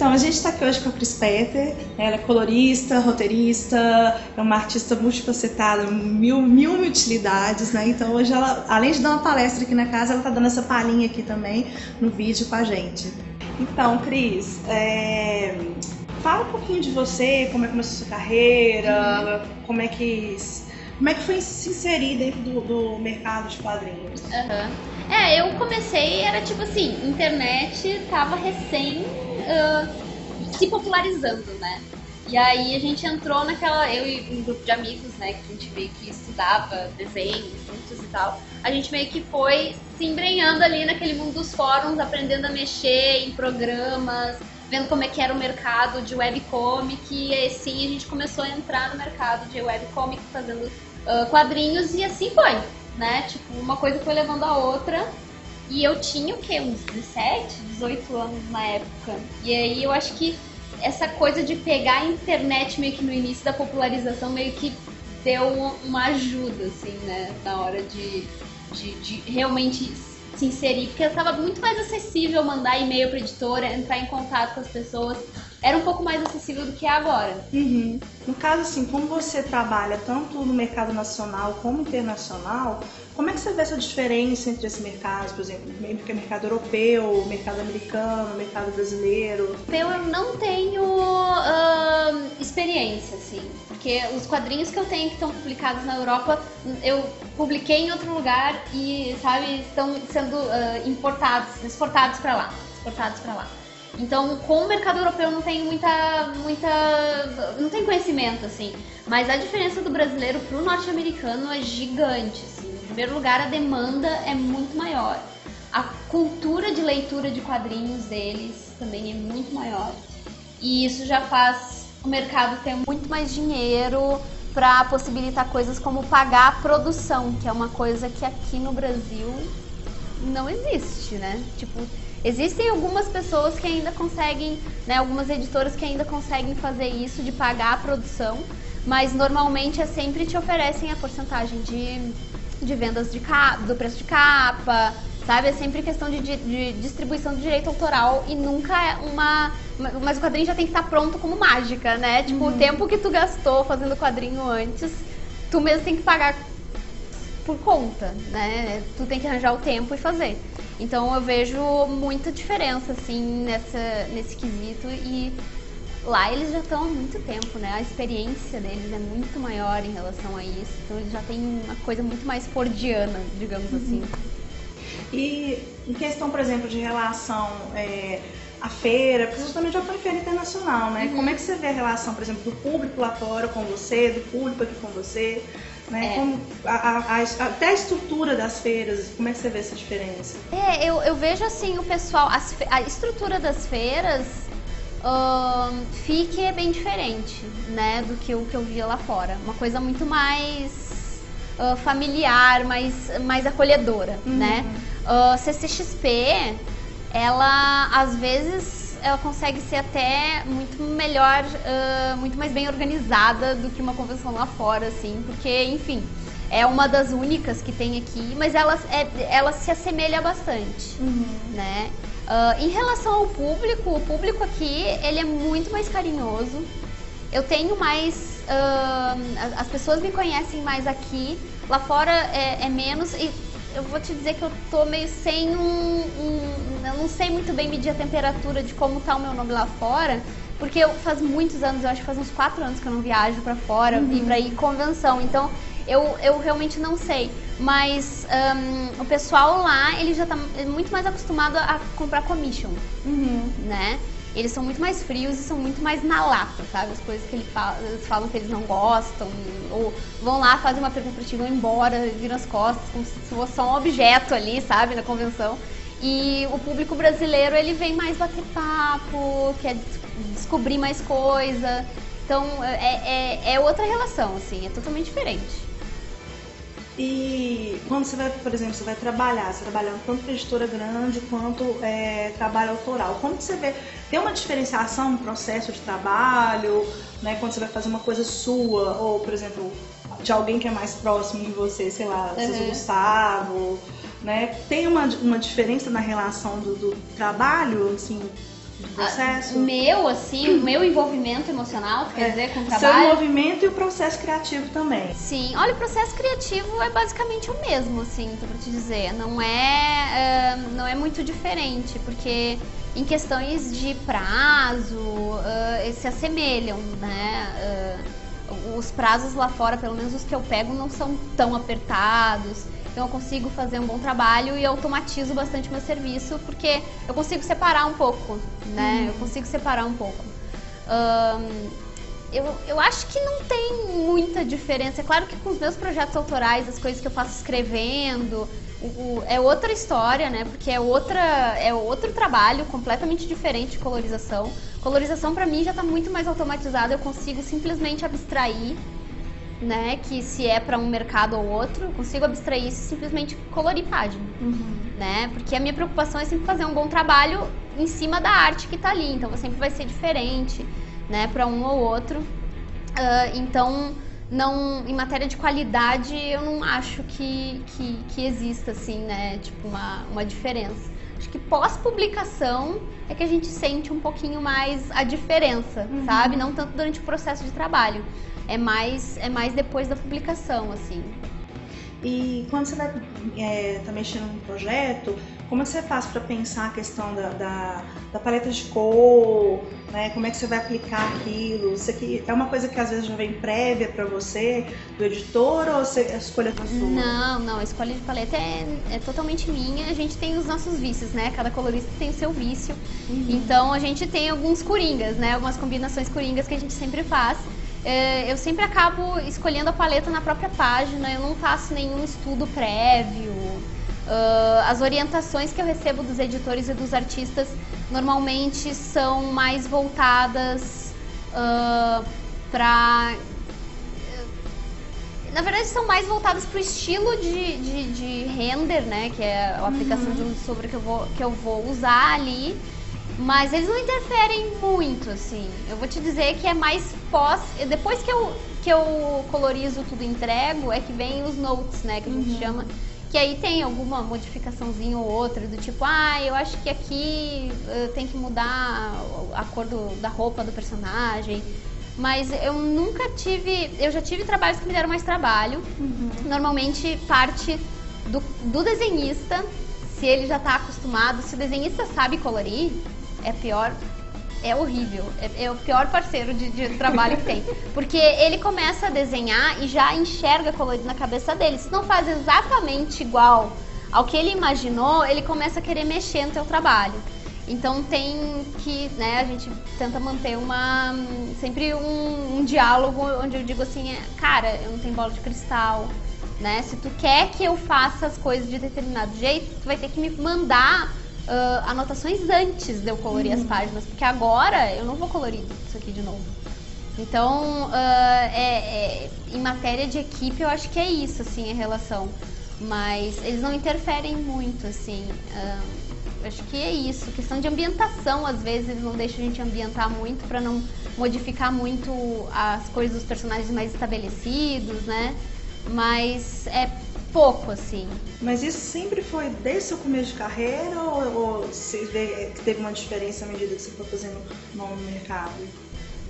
Então, a gente está aqui hoje com a Cris Peter. Ela é colorista, roteirista, é uma artista multifacetada, mil, mil utilidades, né? Então, hoje, ela, além de dar uma palestra aqui na casa, ela está dando essa palhinha aqui também no vídeo com a gente. Então, Cris, é... fala um pouquinho de você, como é que começou a sua carreira, uhum. como é que como é que foi se inserir dentro do, do mercado de quadrinhos? Uhum. É, eu comecei, era tipo assim, internet tava recém uh, se popularizando, né? E aí a gente entrou naquela, eu e um grupo de amigos, né, que a gente meio que estudava desenho juntos e tal. A gente meio que foi se embrenhando ali naquele mundo dos fóruns, aprendendo a mexer em programas, vendo como é que era o mercado de webcomic e assim a gente começou a entrar no mercado de webcomic fazendo uh, quadrinhos e assim foi, né? Tipo, uma coisa foi levando a outra e eu tinha o quê? Uns 17, 18 anos na época. E aí eu acho que essa coisa de pegar a internet meio que no início da popularização meio que deu uma ajuda, assim, né? Na hora de, de, de realmente se inserir, porque estava muito mais acessível mandar e-mail para editora, entrar em contato com as pessoas. Era um pouco mais acessível do que é agora. Uhum. No caso, assim, como você trabalha tanto no mercado nacional como internacional, como é que você vê essa diferença entre esses mercados, por exemplo, o mercado europeu, mercado americano, mercado brasileiro? Eu não tenho uh, experiência, assim, porque os quadrinhos que eu tenho que estão publicados na Europa, eu publiquei em outro lugar e, sabe, estão sendo uh, importados, exportados para lá, exportados para lá. Então, com o mercado europeu eu não tenho muita, muita, não tenho conhecimento assim. Mas a diferença do brasileiro para o norte-americano é gigante. Assim primeiro lugar, a demanda é muito maior. A cultura de leitura de quadrinhos deles também é muito maior. E isso já faz o mercado ter muito mais dinheiro para possibilitar coisas como pagar a produção, que é uma coisa que aqui no Brasil não existe, né? Tipo, existem algumas pessoas que ainda conseguem, né, algumas editoras que ainda conseguem fazer isso de pagar a produção, mas normalmente é sempre te oferecem a porcentagem de de vendas de capa, do preço de capa, sabe? É sempre questão de, de, de, distribuição de direito autoral e nunca é uma. Mas o quadrinho já tem que estar pronto como mágica, né? Tipo, uhum. o tempo que tu gastou fazendo o quadrinho antes, tu mesmo tem que pagar por conta, né? Tu tem que arranjar o tempo e fazer. Então eu vejo muita diferença, assim, nessa, nesse quesito e Lá eles já estão há muito tempo, né? A experiência deles é muito maior em relação a isso. Então eles já têm uma coisa muito mais fordiana, digamos uhum. assim. E em questão, por exemplo, de relação é, à feira, porque também já foi feira internacional, né? Uhum. Como é que você vê a relação, por exemplo, do público lá fora com você, do público aqui com você? Né? É. Como, a, a, a, até a estrutura das feiras, como é que você vê essa diferença? É, eu, eu vejo assim, o pessoal, as, a estrutura das feiras uh, fique bem diferente, né, do que o que eu via lá fora. Uma coisa muito mais uh, familiar, mais, mais acolhedora, uhum. né. Uh, CCXP, ela às vezes ela consegue ser até muito melhor, uh, muito mais bem organizada do que uma convenção lá fora, assim, porque, enfim, é uma das únicas que tem aqui, mas ela, é, ela se assemelha bastante, uhum. né? Uh, em relação ao público, o público aqui ele é muito mais carinhoso. Eu tenho mais. Uh, as pessoas me conhecem mais aqui. Lá fora é, é, menos. E eu vou te dizer que eu tô meio sem um, um, Eu não sei muito bem medir a temperatura de como tá o meu nome lá fora. Porque eu, faz muitos anos, eu acho que faz uns quatro anos que eu não viajo para fora uhum. e pra ir convenção. Então eu, eu realmente não sei. Mas um, o pessoal lá, ele já tá muito mais acostumado a comprar commission, uhum. né? Eles são muito mais frios e são muito mais na lata, sabe? As coisas que ele fala, eles falam que eles não gostam, ou vão lá, fazem uma pergunta pra ti, vão embora, viram as costas, como se fosse só um objeto ali, sabe, na convenção. E o público brasileiro, ele vem mais bater papo, quer descobrir mais coisa. Então, é, é, é outra relação, assim, é totalmente diferente. E quando você vai, por exemplo, você vai trabalhar, você trabalhando tanto com editora grande quanto é, trabalho autoral, como você vê, tem uma diferenciação no processo de trabalho, né, quando você vai fazer uma coisa sua, ou, por exemplo, de alguém que é mais próximo de você, sei lá, uhum. Gustavo, né? Tem uma, uma diferença na relação do, do trabalho, assim, processo? meu, assim, o meu envolvimento emocional, quer é, dizer, com o trabalho. Seu movimento e o processo criativo também. Sim, olha, o processo criativo é basicamente o mesmo, assim, pra te dizer. Não é, uh, não é muito diferente, porque em questões de prazo, uh, se assemelham, né? Uh, os prazos lá fora, pelo menos os que eu pego, não são tão apertados. Então eu consigo fazer um bom trabalho e automatizo bastante meu serviço porque eu consigo separar um pouco, né? Uhum. Eu consigo separar um pouco. Um, eu, eu acho que não tem muita diferença. É claro que com os meus projetos autorais, as coisas que eu faço escrevendo, o, o, é outra história, né? Porque é, outra, é outro trabalho completamente diferente de colorização. Colorização para mim já está muito mais automatizada, eu consigo simplesmente abstrair né? Que se é para um mercado ou outro, eu consigo abstrair isso e simplesmente colorir página, uhum. né? Porque a minha preocupação é sempre fazer um bom trabalho em cima da arte que está ali, então sempre vai ser diferente, né? Para um ou outro. Uh, então, não, em matéria de qualidade, eu não acho que, que, que exista assim, né? Tipo uma, uma diferença. Acho que pós-publicação é que a gente sente um pouquinho mais a diferença, uhum. sabe? Não tanto durante o processo de trabalho é mais, é mais depois da publicação, assim. E quando você vai é, tá mexendo num projeto, como é que você faz para pensar a questão da, da, da, paleta de cor, né? Como é que você vai aplicar aquilo? Isso aqui é uma coisa que às vezes já vem prévia para você, do editor, ou você, a escolha é sua? Não, não, a escolha de paleta é, é, totalmente minha. A gente tem os nossos vícios, né? Cada colorista tem o seu vício. Uhum. Então a gente tem alguns coringas, né? Algumas combinações coringas que a gente sempre faz é, eu sempre acabo escolhendo a paleta na própria página, eu não faço nenhum estudo prévio. As orientações que eu recebo dos editores e dos artistas normalmente são mais voltadas uh, para. Na verdade, são mais voltadas para o estilo de, de, de, render, né? Que é a aplicação uhum. de um sobre que eu vou, que eu vou usar ali. Mas eles não interferem muito, assim. Eu vou te dizer que é mais pós. Depois que eu, que eu colorizo tudo e entrego, é que vem os notes, né? Que a gente uhum. chama. Que aí tem alguma modificaçãozinha ou outra, do tipo, ah, eu acho que aqui uh, tem que mudar a cor do, da roupa do personagem. Mas eu nunca tive. Eu já tive trabalhos que me deram mais trabalho. Uhum. Normalmente parte do, do desenhista, se ele já está acostumado, se o desenhista sabe colorir, é pior é horrível. É, é, o pior parceiro de, de trabalho que tem. Porque ele começa a desenhar e já enxerga colorido na cabeça dele. Se não faz exatamente igual ao que ele imaginou, ele começa a querer mexer no teu trabalho. Então tem que, né, a gente tenta manter uma sempre um, um diálogo onde eu digo assim, é, cara, eu não tenho bola de cristal, né? Se tu quer que eu faça as coisas de determinado jeito, tu vai ter que me mandar uh, anotações antes de eu colorir uhum. as páginas, porque agora eu não vou colorir isso aqui de novo. Então, uh, é, é, em matéria de equipe, eu acho que é isso, assim, a relação. Mas eles não interferem muito, assim. Uh, acho que é isso. Questão de ambientação, às vezes, eles não deixam a gente ambientar muito para não modificar muito as coisas dos personagens mais estabelecidos, né? Mas é pouco, assim. Mas isso sempre foi desde o seu começo de carreira ou, ou você vê que teve uma diferença à medida que você foi fazendo no mercado?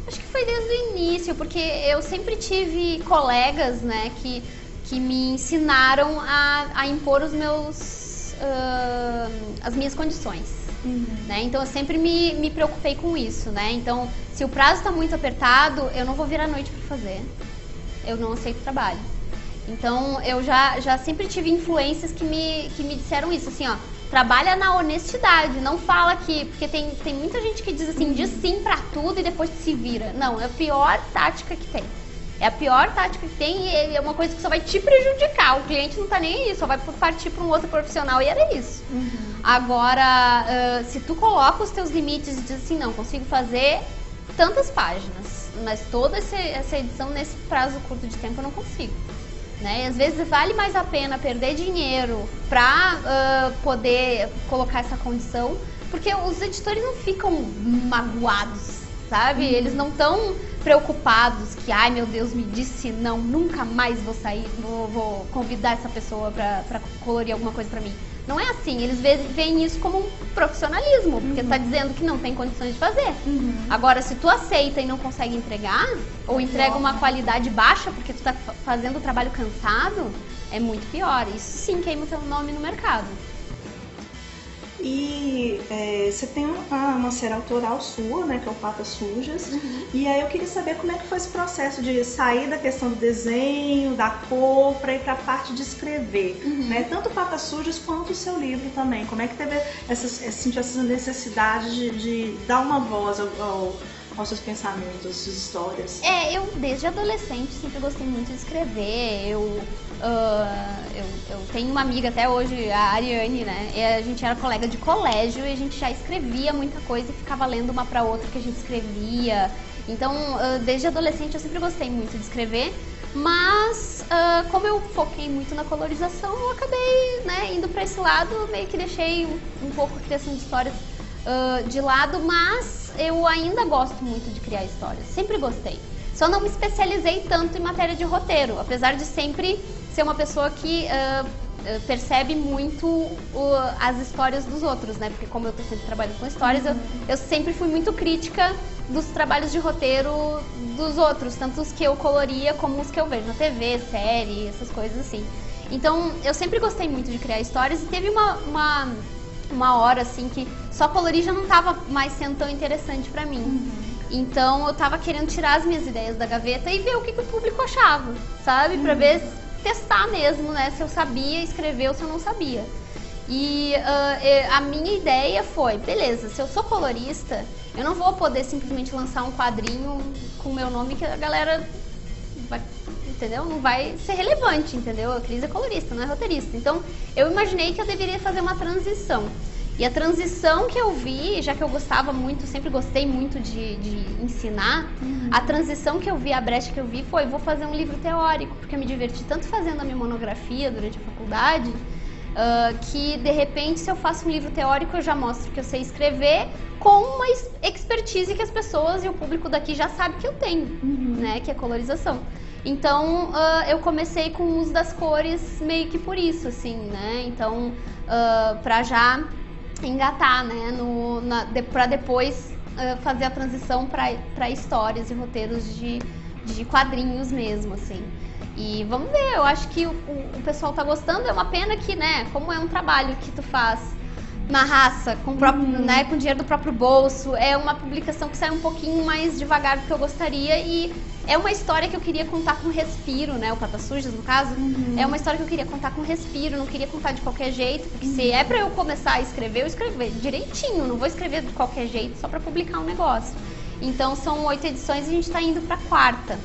Acho que foi desde o início, porque eu sempre tive colegas, né, que, que me ensinaram a, a impor os meus, uh, as minhas condições. Uhum. Né? Então eu sempre me, me preocupei com isso, né? Então, se o prazo está muito apertado, eu não vou vir à noite para fazer. Eu não aceito trabalho. Então eu já, já sempre tive influências que me, que me disseram isso, assim, ó. Trabalha na honestidade, não fala que. Porque tem, tem muita gente que diz assim, diz sim pra tudo e depois se vira. Não, é a pior tática que tem. É a pior tática que tem e é uma coisa que só vai te prejudicar. O cliente não tá nem aí, só vai partir para um outro profissional e era isso. Uhum. Agora, uh, se tu coloca os teus limites e diz assim, não, consigo fazer tantas páginas, mas toda essa edição nesse prazo curto de tempo eu não consigo. Né? E às vezes vale mais a pena perder dinheiro para uh, poder colocar essa condição, porque os editores não ficam magoados, sabe? Uhum. Eles não estão preocupados que, ai meu Deus, me disse não, nunca mais vou sair, vou, vou convidar essa pessoa para colorir alguma coisa para mim. Não é assim, eles veem isso como um profissionalismo, porque uhum. tá dizendo que não tem condições de fazer. Uhum. Agora, se tu aceita e não consegue entregar, ou entrega uma qualidade baixa porque tu tá fazendo o trabalho cansado, é muito pior. Isso sim queima o teu nome no mercado. E é, você tem uma, uma série autoral sua, né, que é o Patas Sujas. Uhum. E aí eu queria saber como é que foi esse processo de sair da questão do desenho, da cor, para ir para a parte de escrever, uhum. né? Tanto Patas Sujas quanto o seu livro também. Como é que teve essas, sentiu essa necessidade de, de dar uma voz ao, ao aos seus pensamentos, suas histórias? É, eu desde adolescente sempre gostei muito de escrever. Eu, uh, eu, eu, tenho uma amiga até hoje, a Ariane, né? E a gente era colega de colégio e a gente já escrevia muita coisa e ficava lendo uma para outra que a gente escrevia. Então, uh, desde adolescente eu sempre gostei muito de escrever. Mas, uh, como eu foquei muito na colorização, eu acabei né, indo para esse lado, meio que deixei um, um pouco a criação de histórias de lado, mas eu ainda gosto muito de criar histórias, sempre gostei. Só não me especializei tanto em matéria de roteiro, apesar de sempre ser uma pessoa que uh, percebe muito uh, as histórias dos outros, né? Porque como eu tô sempre trabalhando com histórias, eu, eu sempre fui muito crítica dos trabalhos de roteiro dos outros, tanto os que eu coloria como os que eu vejo na TV, série, essas coisas assim. Então, eu sempre gostei muito de criar histórias e teve uma, uma uma hora assim que só colorir já não tava mais sendo tão interessante para mim. Uhum. Então eu tava querendo tirar as minhas ideias da gaveta e ver o que, que o público achava, sabe? Uhum. Pra ver, testar mesmo, né? Se eu sabia escrever ou se eu não sabia. E uh, a minha ideia foi, beleza, se eu sou colorista, eu não vou poder simplesmente lançar um quadrinho com o meu nome que a galera vai entendeu? Não vai ser relevante, entendeu? A Cris é colorista, não é roteirista. Então, eu imaginei que eu deveria fazer uma transição. E a transição que eu vi, já que eu gostava muito, sempre gostei muito de, de ensinar, uhum. a transição que eu vi, a brecha que eu vi foi: vou fazer um livro teórico, porque eu me diverti tanto fazendo a minha monografia durante a faculdade, uh, que de repente, se eu faço um livro teórico, eu já mostro que eu sei escrever com uma expertise que as pessoas e o público daqui já sabe que eu tenho, uhum. né? Que é colorização. Então uh, eu comecei com o uso das cores meio que por isso, assim, né? Então, uh, pra já engatar, né? No, na, de, pra depois uh, fazer a transição para histórias e roteiros de, de quadrinhos mesmo, assim. E vamos ver, eu acho que o, o, pessoal tá gostando. É uma pena que, né, como é um trabalho que tu faz na raça, com, próprio, uhum. né, com dinheiro do próprio bolso. É uma publicação que sai um pouquinho mais devagar do que eu gostaria e é uma história que eu queria contar com respiro, né? O Patas Sujas, no caso. Uhum. É uma história que eu queria contar com respiro, não queria contar de qualquer jeito, porque uhum. se é para eu começar a escrever, eu escrever direitinho, não vou escrever de qualquer jeito só para publicar um negócio. Então são oito edições e a gente está indo para quarta.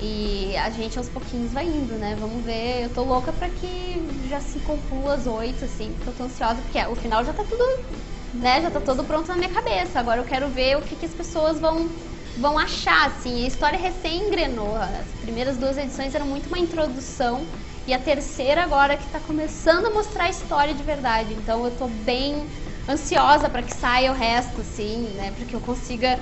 E a gente aos pouquinhos vai indo, né? Vamos ver. Eu tô louca pra que já se conclua as oito, assim, porque eu tô ansiosa, porque o final já tá tudo, né? Já tá todo pronto na minha cabeça. Agora eu quero ver o que, que as pessoas vão, vão achar, assim. A história recém engrenou. As primeiras duas edições eram muito uma introdução. E a terceira agora que tá começando a mostrar a história de verdade. Então eu tô bem ansiosa para que saia o resto, assim, né? Para que eu consiga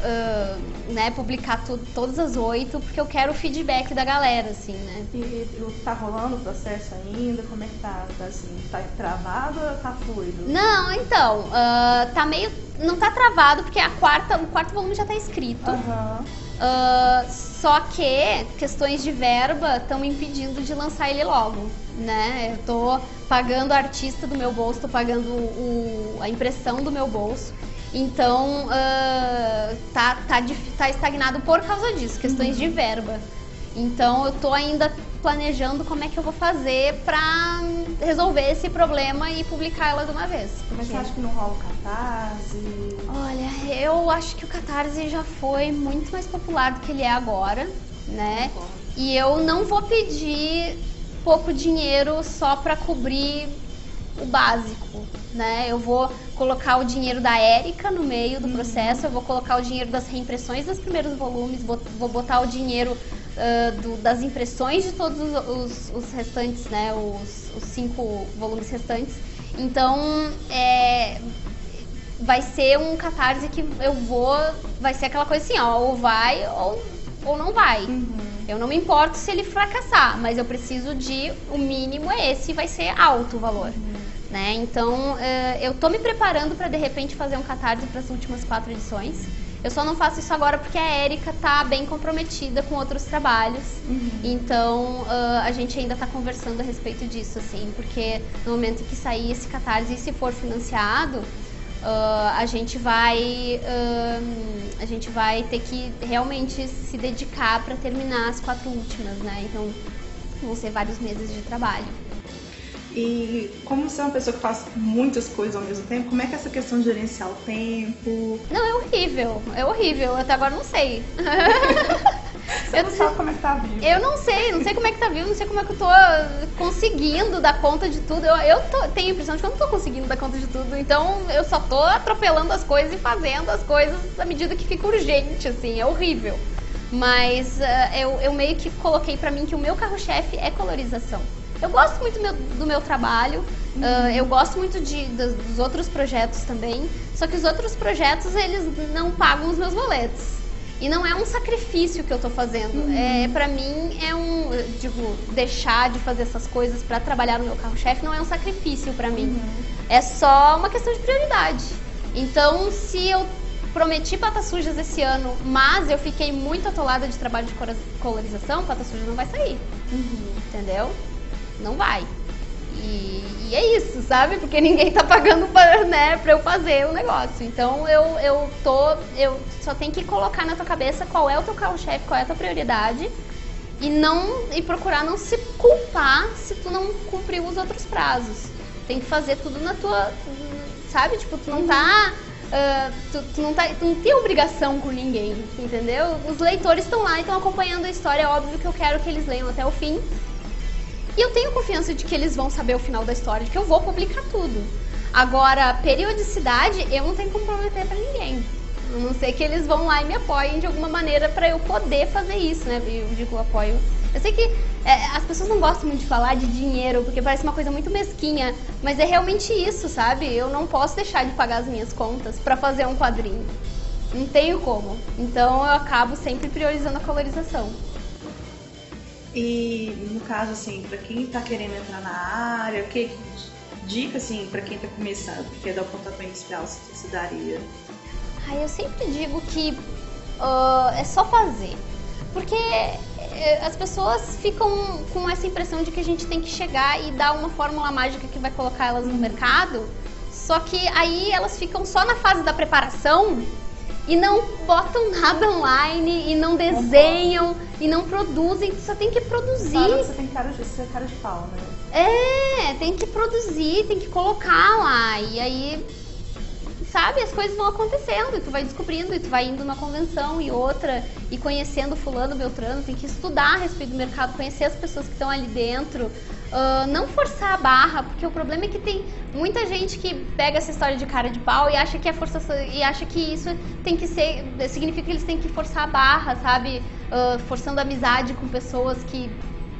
uh, né, publicar tu, todas as oito, porque eu quero o feedback da galera, assim, né? E, e tá rolando o processo ainda? Como é que tá? Tá, assim, tá travado ou tá fluido? Não, então, uh, tá meio. Não tá travado, porque a quarta, o quarto volume já tá escrito. Uhum. Uh, só que questões de verba estão impedindo de lançar ele logo, né? Eu tô pagando a artista do meu bolso, tô pagando o, a impressão do meu bolso. Então, uh, tá, tá, tá estagnado por causa disso, questões uhum. de verba. Então, eu tô ainda planejando como é que eu vou fazer pra resolver esse problema e publicar ela de uma vez. Mas você acha que não rola o Catarse? Olha, eu acho que o Catarse já foi muito mais popular do que ele é agora, né? E eu não vou pedir pouco dinheiro só para cobrir o básico, né? Eu vou colocar o dinheiro da Érica no meio do uhum. processo, eu vou colocar o dinheiro das reimpressões dos primeiros volumes, vou botar o dinheiro uh, do, das impressões de todos os, os restantes, né? Os, os, cinco volumes restantes. Então, é, vai ser um catarse que eu vou. Vai ser aquela coisa assim, ó, ou vai ou, ou não vai. Uhum. Eu não me importo se ele fracassar, mas eu preciso de. O mínimo é esse, vai ser alto o valor. Uhum. Né? Então, uh, eu tô me preparando para de repente fazer um catarse para as últimas quatro edições. Eu só não faço isso agora porque a Érica tá bem comprometida com outros trabalhos. Uhum. Então, uh, a gente ainda tá conversando a respeito disso, assim, porque no momento que sair esse catarse e se for financiado, uh, a gente vai uh, a gente vai ter que realmente se dedicar para terminar as quatro últimas, né? Então, vão ser vários meses de trabalho. E como você é uma pessoa que faz muitas coisas ao mesmo tempo, como é que é essa questão de gerenciar o tempo? Não, é horrível. É horrível. Até agora não sei. Você eu não sabe como é que tá vivo. Eu não sei, não sei como é que tá vivo, não sei como é que eu tô conseguindo dar conta de tudo. Eu, eu tô, tenho a impressão de que eu não tô conseguindo dar conta de tudo. Então eu só tô atropelando as coisas e fazendo as coisas à medida que fica urgente, assim. É horrível. Mas uh, eu, eu meio que coloquei para mim que o meu carro-chefe é colorização. Eu gosto muito do meu, do meu trabalho, uhum. uh, eu gosto muito de, dos, dos, outros projetos também, só que os outros projetos, eles não pagam os meus boletos. E não é um sacrifício que eu tô fazendo. Uhum. É, para mim é um, digo, deixar de fazer essas coisas para trabalhar no meu carro-chefe não é um sacrifício para mim. Uhum. É só uma questão de prioridade. Então, se eu prometi patas sujas esse ano, mas eu fiquei muito atolada de trabalho de colorização, patas sujas não vai sair. Uhum. Entendeu? Não vai. E, e, é isso, sabe? Porque ninguém tá pagando pra, né, pra eu fazer o negócio. Então eu, eu tô. Eu só tenho que colocar na tua cabeça qual é o teu carro-chefe, qual é a tua prioridade. E não. E procurar não se culpar se tu não cumpriu os outros prazos. Tem que fazer tudo na tua. Sabe? Tipo, tu não tá. Uh, tu, tu, não tá, tu não tem obrigação com ninguém, entendeu? Os leitores estão lá e estão acompanhando a história. É óbvio que eu quero que eles leiam até o fim. E eu tenho confiança de que eles vão saber o final da história, de que eu vou publicar tudo. Agora, periodicidade, eu não tenho como prometer para ninguém. A não ser que eles vão lá e me apoiem de alguma maneira para eu poder fazer isso, né? Eu digo apoio. Eu sei que é, as pessoas não gostam muito de falar de dinheiro, porque parece uma coisa muito mesquinha, mas é realmente isso, sabe? Eu não posso deixar de pagar as minhas contas para fazer um quadrinho. Não tenho como. Então eu acabo sempre priorizando a colorização. E no caso, assim, para quem está querendo entrar na área, que dica, assim, para quem está começando, que quer dar o pontapé inicial, se daria? Ah, eu sempre digo que uh, é só fazer. Porque eh, as pessoas ficam com essa impressão de que a gente tem que chegar e dar uma fórmula mágica que vai colocar elas no mercado. Só que aí elas ficam só na fase da preparação e não botam nada online e não desenham e não produzem, só tem que produzir. você tem cara de, você é cara de pau, né? É, tem que produzir, tem que colocar lá. E aí, sabe, as coisas vão acontecendo e tu vai descobrindo e tu vai indo numa convenção e outra e conhecendo fulano, beltrano, tem que estudar a respeito do mercado, conhecer as pessoas que estão ali dentro. Uh, não forçar a barra, porque o problema é que tem muita gente que pega essa história de cara de pau e acha que é forçação e acha que isso tem que ser significa que eles têm que forçar a barra, sabe? Uh, forçando amizade com pessoas que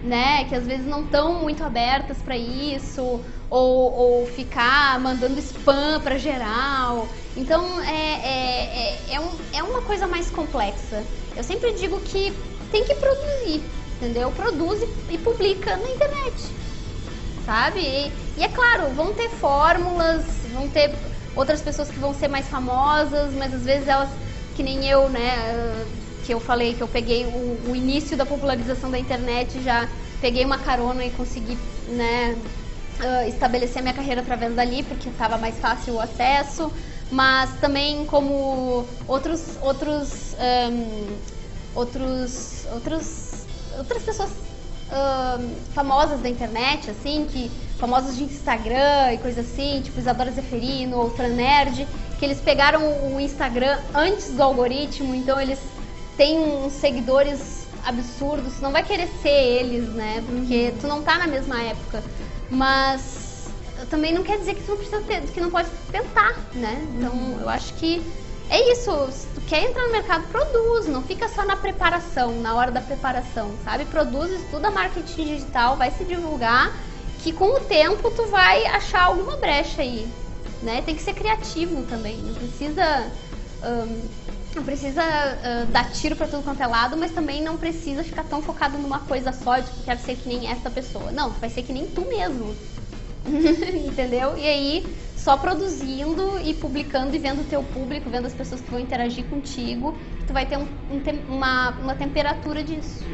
né, que às vezes não estão muito abertas para isso, ou, ou, ficar mandando spam para geral. Então é, é, é, é, um, é uma coisa mais complexa. Eu sempre digo que tem que produzir, entendeu? Produz e, e publica na internet sabe? E, e, é claro, vão ter fórmulas, vão ter outras pessoas que vão ser mais famosas, mas às vezes elas, que nem eu, né? Que eu falei que eu peguei o, o início da popularização da internet, já peguei uma carona e consegui, né? Uh, estabelecer minha carreira através dali, porque estava mais fácil o acesso, mas também como outros, outros, um, outros, outros, outras pessoas uh, famosas da internet, assim, que famosas de Instagram e coisa assim, tipo Isadora Zeferino ou Fran Nerd, que eles pegaram o Instagram antes do algoritmo, então eles têm uns seguidores absurdos, tu não vai querer ser eles, né? Porque uhum. tu não tá na mesma época. Mas também não quer dizer que tu não precisa ter, que não pode tentar, né? Então uhum. eu acho que é isso. Se tu quer entrar no mercado, produz. Não fica só na preparação, na hora da preparação, sabe? Produz, estuda marketing digital, vai se divulgar, que com o tempo tu vai achar alguma brecha aí, né? Tem que ser criativo também. Não precisa. Um, não precisa uh, dar tiro para tudo quanto é lado, mas também não precisa ficar tão focado numa coisa só, tipo, quero ser que nem essa pessoa. Não, vai ser que nem tu mesmo. Entendeu? E aí, só produzindo e publicando e vendo o teu público, vendo as pessoas que vão interagir contigo, tu vai ter um, um, uma, uma temperatura disso.